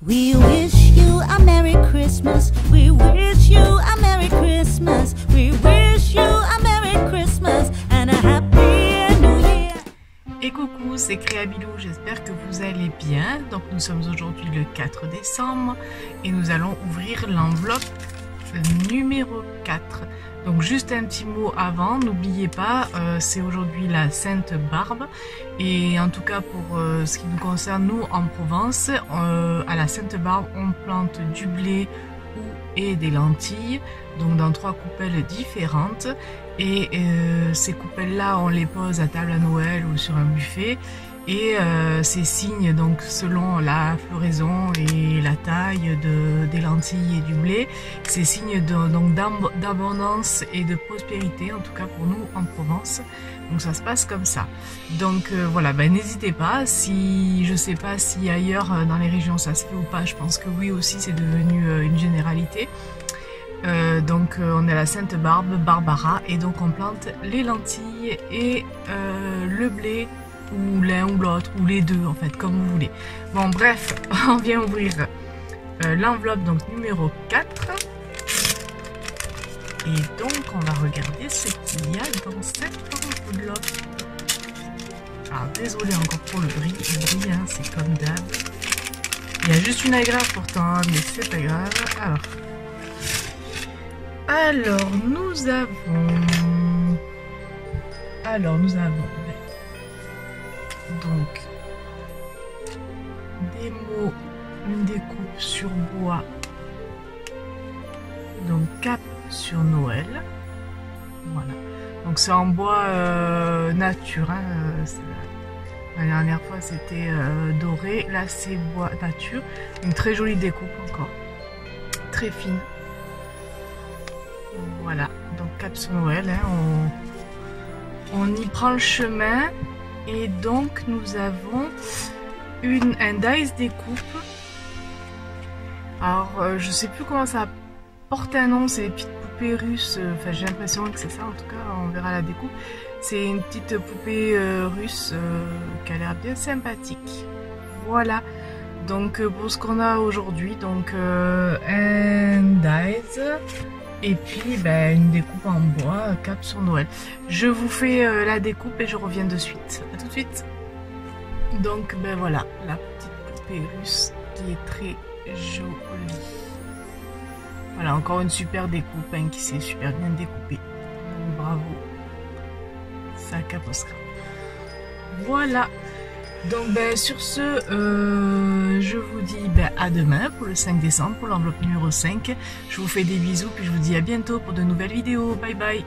We wish you a Merry Christmas. We wish you a Merry Christmas. We wish you a Merry Christmas and a Happy New Year. Et coucou, c'est Créabilou, j'espère que vous allez bien. Donc nous sommes aujourd'hui le 4 décembre et nous allons ouvrir l'enveloppe numéro 4. Donc juste un petit mot avant, n'oubliez pas, euh, c'est aujourd'hui la Sainte Barbe. Et en tout cas pour euh, ce qui nous concerne nous en Provence, euh, à la Sainte Barbe on plante du blé ou et des lentilles, donc dans trois coupelles différentes. Et ces coupelles là on les pose à table à Noël ou sur un buffet et euh, ces signes donc selon la floraison et la taille de, des lentilles et du blé, ces signes d'abondance et de prospérité en tout cas pour nous en Provence. Donc ça se passe comme ça. Donc euh, voilà, ben, n'hésitez pas si je sais pas si ailleurs euh, dans les régions ça se fait ou pas. Je pense que oui aussi c'est devenu euh, une généralité. donc on est à la Sainte Barbe, Barbara, et donc on plante les lentilles et le blé ou l'un ou l'autre, ou les deux en fait, comme vous voulez. Bon bref, on vient ouvrir euh, l'enveloppe donc numéro 4. Et donc on va regarder ce qu'il y a dans cette enveloppe. Alors désolé encore pour le bruit, le bruit hein, c'est comme d'hab. Il y a juste une agrafe pourtant, mais c'est pas grave. Alors, alors nous avons... Alors nous avons donc, des mots, une découpe sur bois. Donc, cap sur Noël. Voilà. Donc, c'est en bois euh, nature. Hein, euh, la dernière fois, c'était euh, doré. Là, c'est bois nature. Une très jolie découpe encore. Très fine. Voilà. Donc, cap sur Noël. Hein, on, on y prend le chemin. Et donc nous avons une, un dice découpe. Alors euh, je sais plus comment ça porte un nom, c'est des petites poupées russes. Euh, enfin j'ai l'impression que c'est ça en tout cas, on verra la découpe. C'est une petite poupée euh, russe qui a l'air bien sympathique. Voilà. Donc pour ce qu'on a aujourd'hui, donc un dice et puis ben, une découpe en bois, cap sur Noël. Je vous fais euh, la découpe et je reviens de suite. A tout de suite. Donc ben voilà, la petite poupée russe qui est très jolie. Voilà, encore une super découpe hein, qui s'est super bien découpée. bravo. Ça caposera. Voilà. Donc ben, sur ce, euh, je vous dis ben, à demain pour le 5 décembre, pour l'enveloppe numéro 5. Je vous fais des bisous, puis je vous dis à bientôt pour de nouvelles vidéos. Bye bye.